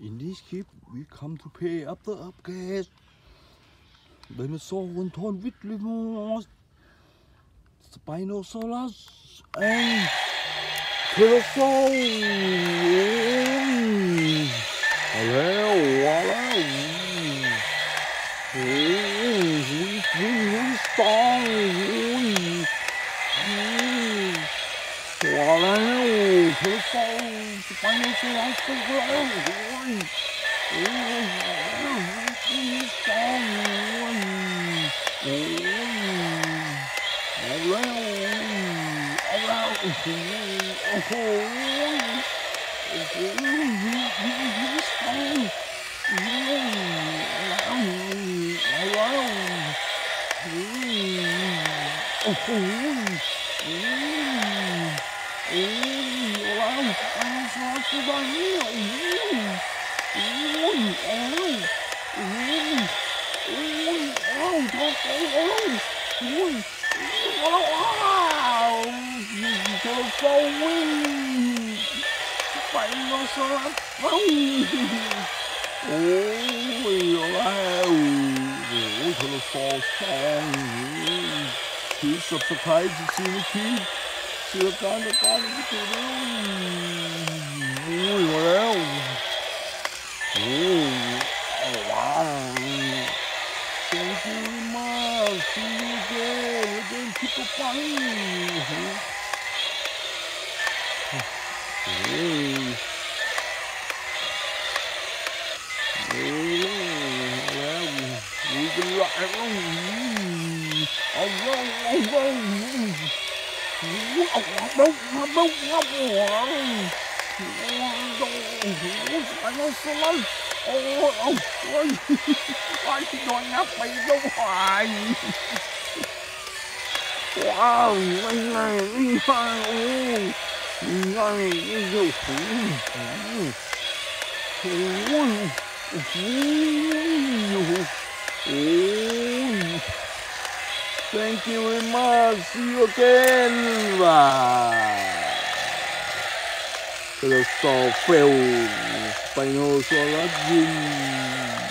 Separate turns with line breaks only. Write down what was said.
In this clip, we come to pay up the upgrade. Dinosaur and torn with limos, Spinosaurus, and pterosaurs. Hello, hello. Ooh, really strong. Ooh, swallow, Tyrannosaurus. It's the final shit I speak for everyone. Oh, oh, oh, oh, oh. Ai, olha só que barulho! Ui, ui, ai! Ui, ui, surprise, you see me, Se eu caio no caso de tudo. Ui, eu. Ui. Tem que irmão, se ligue, eu tenho que ir pro país. Ui. Oh, oh, oh, oh, oh. ôi ôi ôi ôi tôi ngắp bị đâu hoài wow anh này đi hoài ôi ngay cái dù khủng ôi ôi ôi Thank you very much. See you again. Bye. Eu sou o Feu, espanhol soladinho.